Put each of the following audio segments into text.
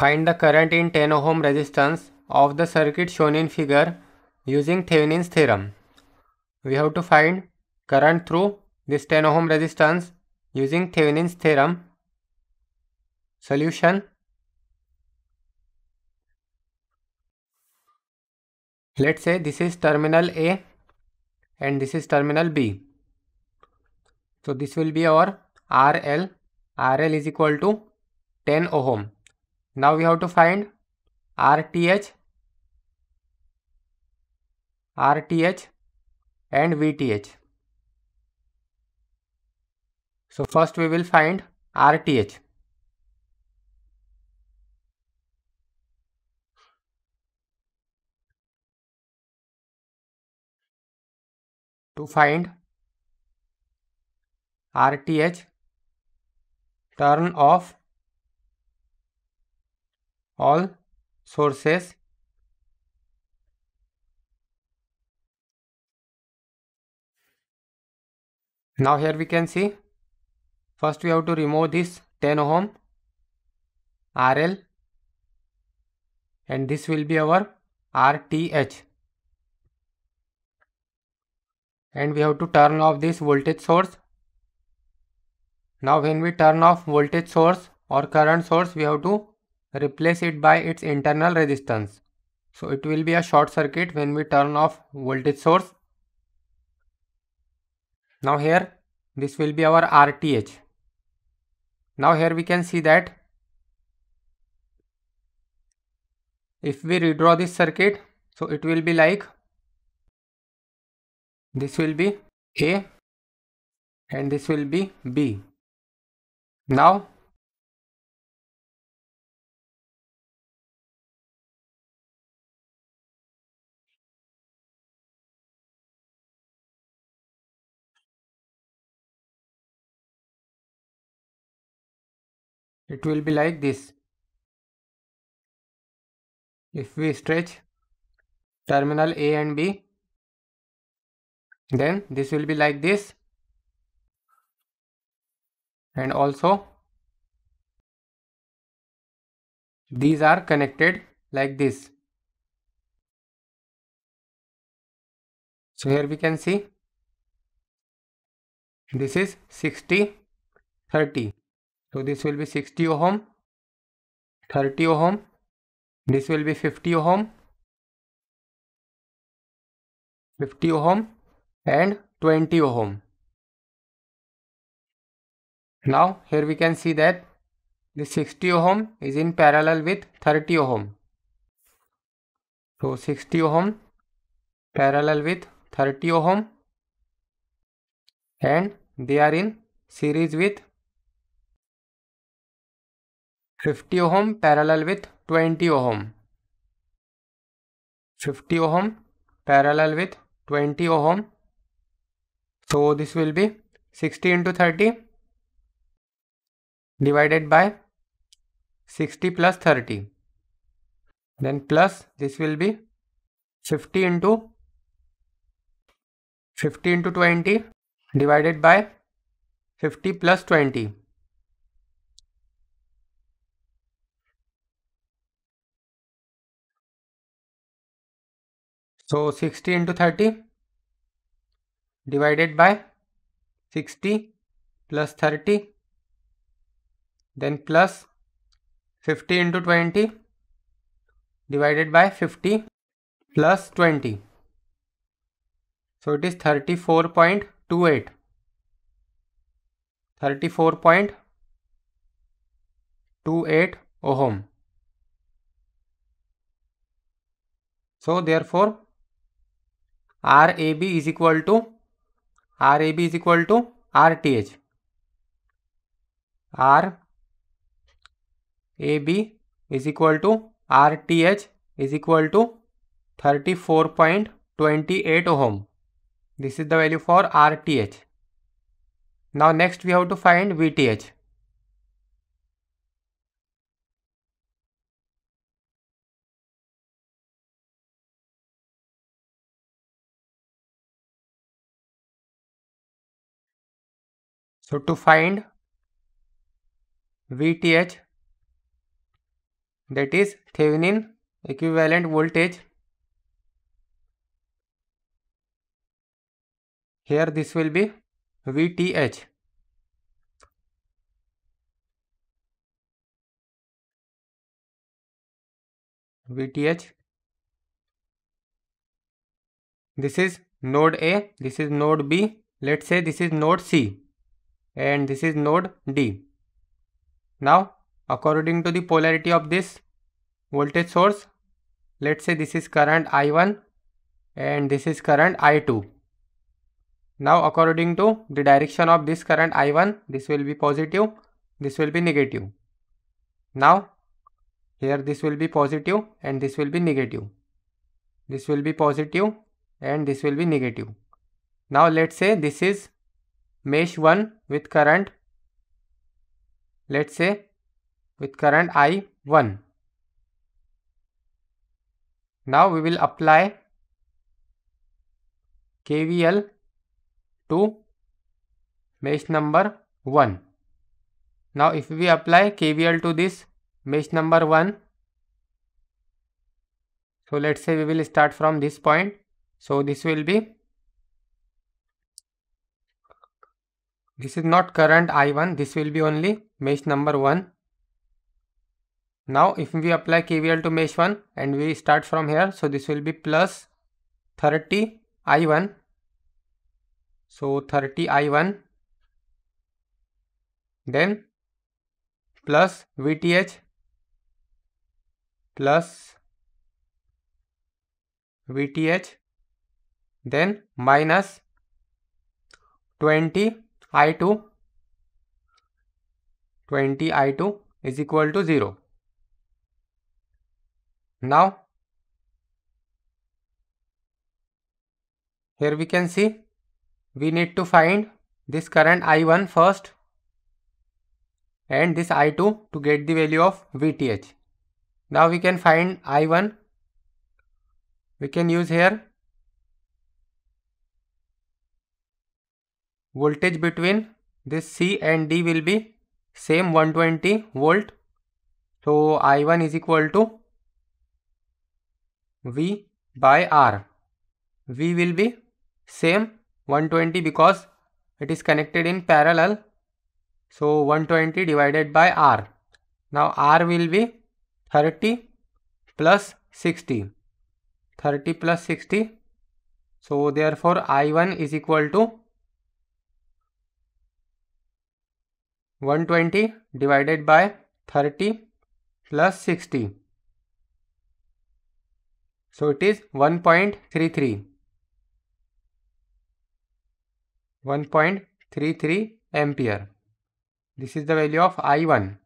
Find the current in 10 ohm resistance of the circuit shown in figure using Thevenin's theorem. We have to find current through this 10 ohm resistance using Thevenin's theorem. Solution Let's say this is terminal A and this is terminal B. So this will be our RL. RL is equal to 10 ohm. Now we have to find RTH, RTH and VTH. So first we will find RTH. To find RTH, turn off all sources. Now here we can see first we have to remove this 10 ohm RL and this will be our RTH and we have to turn off this voltage source. Now when we turn off voltage source or current source we have to replace it by its internal resistance. So it will be a short circuit when we turn off voltage source. Now here this will be our RTH. Now here we can see that if we redraw this circuit so it will be like this will be A and this will be B. Now it will be like this. If we stretch terminal A and B then this will be like this. And also these are connected like this. So here we can see this is 60 30 so this will be 60 ohm, 30 ohm, this will be 50 ohm, 50 ohm and 20 ohm. Now here we can see that the 60 ohm is in parallel with 30 ohm. So 60 ohm parallel with 30 ohm and they are in series with 50 ohm parallel with 20 ohm 50 ohm parallel with 20 ohm so this will be 60 into 30 divided by 60 plus 30 then plus this will be 50 into 50 into 20 divided by 50 plus 20 So 60 into 30 divided by 60 plus 30 then plus 50 into 20 divided by 50 plus 20 so it is 34.28 34.28 ohm. So therefore RAB is equal to RAB is equal to RTH. RAB is equal to RTH is equal to 34.28 ohm. This is the value for RTH. Now next we have to find VTH. So to find VTH, that is Thevenin equivalent voltage. Here this will be VTH VTH this is node A this is node B. Let's say this is node C and this is node D. Now according to the polarity of this voltage source let's say this is current I1 and this is current I2 now according to the direction of this current I1 this will be positive this will be negative. Now here this will be positive and this will be negative. This will be positive and this will be negative. Now let's say this is mesh 1 with current let's say with current I1 now we will apply KVL to mesh number 1 now if we apply KVL to this mesh number 1 so let's say we will start from this point. So this will be this is not current I1 this will be only mesh number 1 now if we apply KVL to mesh 1 and we start from here so this will be plus 30 I1 so 30 I1 then plus VTH plus VTH then minus 20 I2 20 I2 is equal to 0. Now here we can see we need to find this current I1 first and this I2 to get the value of VTH. Now we can find I1. We can use here voltage between this C and D will be same 120 volt. So I1 is equal to V by R. V will be same 120 because it is connected in parallel. So 120 divided by R. Now R will be 30 plus 60 30 plus 60 so therefore i1 is equal to 120 divided by 30 plus 60 so it is 1.33 1.33 ampere. This is the value of i1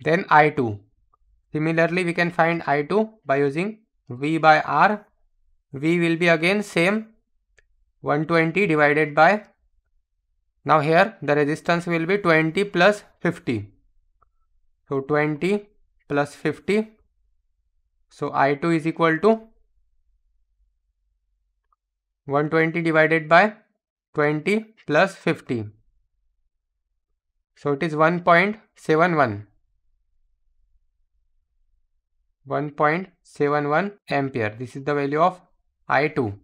then I2. Similarly, we can find I2 by using V by R. V will be again same. 120 divided by now here the resistance will be 20 plus 50. So 20 plus 50. So I2 is equal to 120 divided by 20 plus 50. So it is 1.71. 1.71 ampere. This is the value of I2.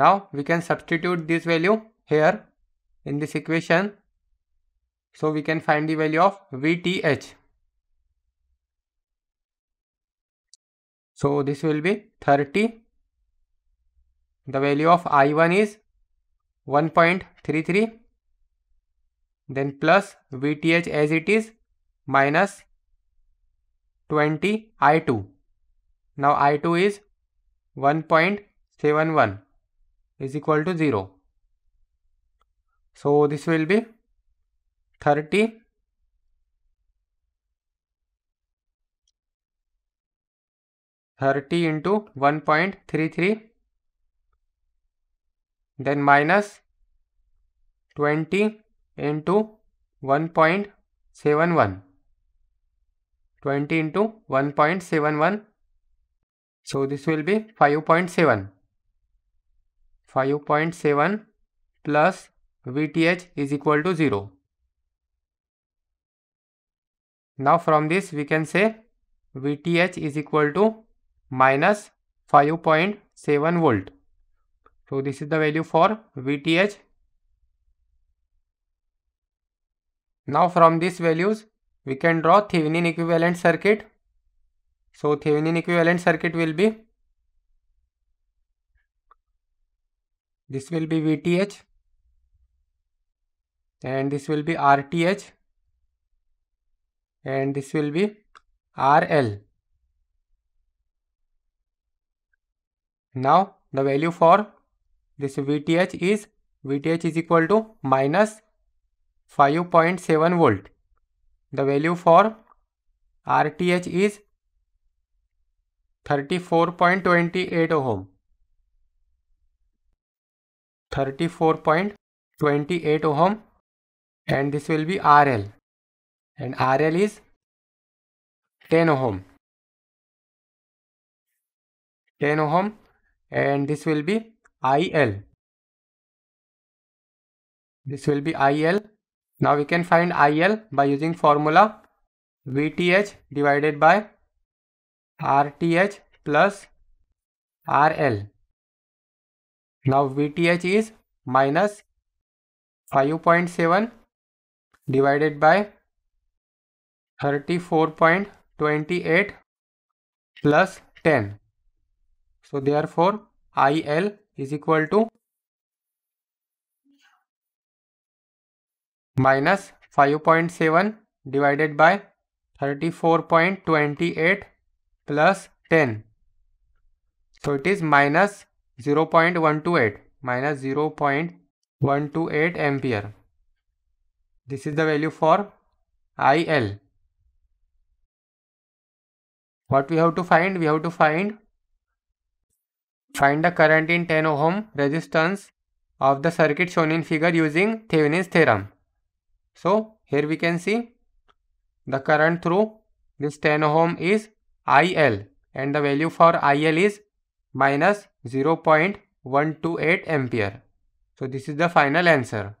Now we can substitute this value here in this equation. So we can find the value of VTH. So this will be 30. The value of I1 is 1.33 then plus VTH as it is minus 20 I2. Now I2 is 1.71 is equal to 0. So this will be 30 30 into 1.33 then minus 20 into 1.71 20 into 1.71 so this will be 5.7 5.7 plus VTH is equal to 0. Now from this we can say VTH is equal to minus 5.7 volt. So this is the value for VTH. Now from these values we can draw Thevenin equivalent circuit. So Thevenin equivalent circuit will be this will be VTH and this will be RTH and this will be RL. Now the value for this VTH is VTH is equal to minus 5.7 volt. The value for RTH is 34.28 ohm. 34.28 ohm and this will be RL and RL is 10 ohm. 10 ohm and this will be IL this will be IL now we can find IL by using formula VTH divided by RTH plus RL now VTH is minus 5.7 divided by 34.28 plus 10. So therefore IL is equal to minus 5.7 divided by 34.28 plus 10. So it is minus 0.128 minus 0.128 ampere. This is the value for IL. What we have to find? We have to find find the current in 10 ohm resistance of the circuit shown in figure using Thevenin's theorem. So here we can see the current through this 10 ohm is IL and the value for IL is minus 0.128 ampere. So this is the final answer.